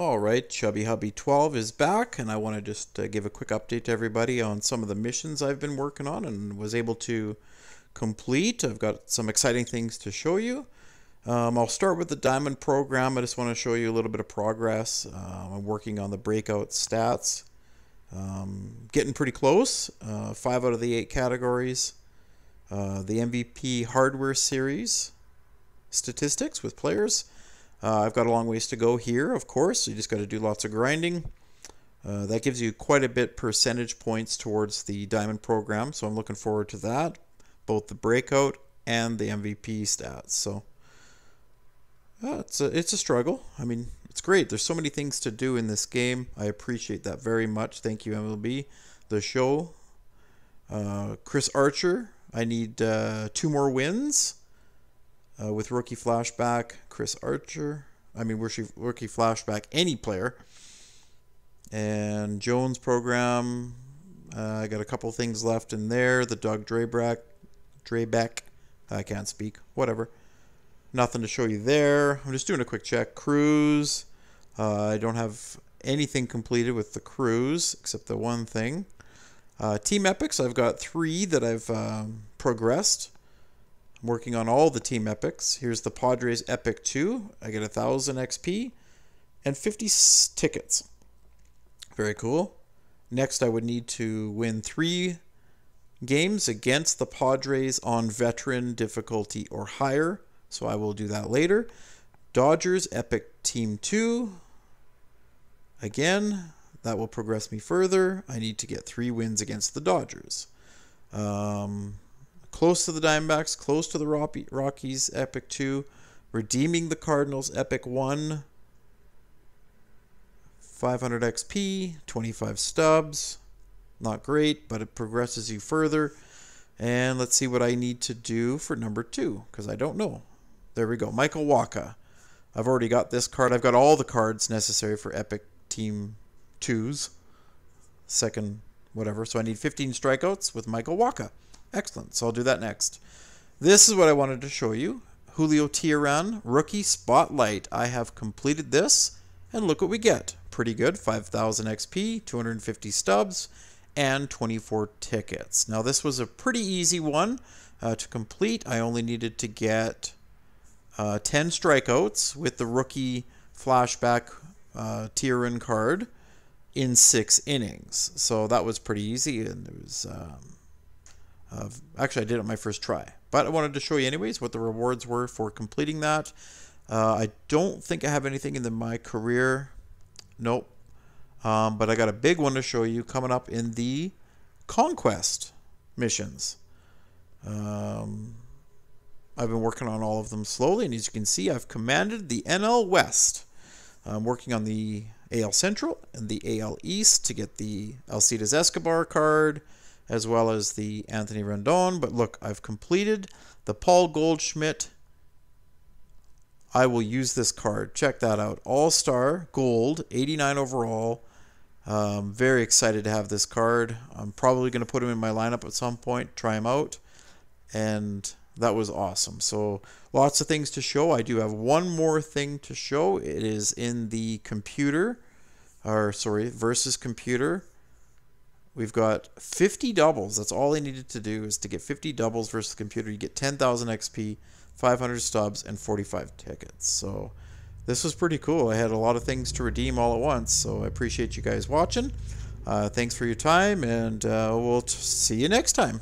All right, Chubby Hubby 12 is back, and I want to just uh, give a quick update to everybody on some of the missions I've been working on and was able to complete. I've got some exciting things to show you. Um, I'll start with the Diamond program. I just want to show you a little bit of progress. Uh, I'm working on the breakout stats. Um, getting pretty close. Uh, five out of the eight categories. Uh, the MVP hardware series statistics with players. Uh, I've got a long ways to go here, of course. You just got to do lots of grinding. Uh, that gives you quite a bit percentage points towards the Diamond program, so I'm looking forward to that, both the breakout and the MVP stats. So it's a it's a struggle. I mean, it's great. There's so many things to do in this game. I appreciate that very much. Thank you, MLB. The show, uh, Chris Archer. I need uh, two more wins uh, with rookie flashback, Chris Archer. I mean, rookie, flashback, any player. And Jones program. Uh, I got a couple things left in there. The Doug Drabek. Drabek. I can't speak. Whatever. Nothing to show you there. I'm just doing a quick check. Cruise. Uh, I don't have anything completed with the cruise except the one thing. Uh, team epics. I've got three that I've um, progressed. I'm working on all the team epics. Here's the Padres Epic 2. I get a 1,000 XP and 50 tickets. Very cool. Next, I would need to win three games against the Padres on veteran difficulty or higher. So I will do that later. Dodgers Epic Team 2. Again, that will progress me further. I need to get three wins against the Dodgers. Um, close to the Diamondbacks, close to the Rockies, Epic 2, redeeming the Cardinals, Epic 1, 500 XP, 25 stubs. Not great, but it progresses you further. And let's see what I need to do for number two, because I don't know. There we go. Michael Wacha. I've already got this card. I've got all the cards necessary for Epic Team 2's second whatever. So I need 15 strikeouts with Michael Wacha. Excellent. So I'll do that next. This is what I wanted to show you. Julio Teheran, Rookie Spotlight. I have completed this, and look what we get. Pretty good. 5,000 XP, 250 stubs, and 24 tickets. Now this was a pretty easy one uh, to complete. I only needed to get uh, 10 strikeouts with the rookie flashback uh, Teheran card in six innings. So that was pretty easy, and it was... Um, actually, I did it my first try, but I wanted to show you anyways what the rewards were for completing that. Uh, I don't think I have anything in the, my career. Nope. Um, but I got a big one to show you coming up in the Conquest missions. Um, I've been working on all of them slowly, and as you can see, I've commanded the NL West. I'm working on the AL Central and the AL East to get the Alcides Escobar card, as well as the Anthony Rendon. But look, I've completed the Paul Goldschmidt. I will use this card. Check that out. All Star Gold, 89 overall. Um, very excited to have this card. I'm probably going to put him in my lineup at some point, try him out. And that was awesome. So lots of things to show. I do have one more thing to show. It is in the computer, or sorry, versus computer. We've got 50 doubles. That's all I needed to do is to get 50 doubles versus the computer. You get 10,000 XP, 500 stubs, and 45 tickets. So this was pretty cool. I had a lot of things to redeem all at once. So I appreciate you guys watching. Uh, thanks for your time, and uh, we'll see you next time.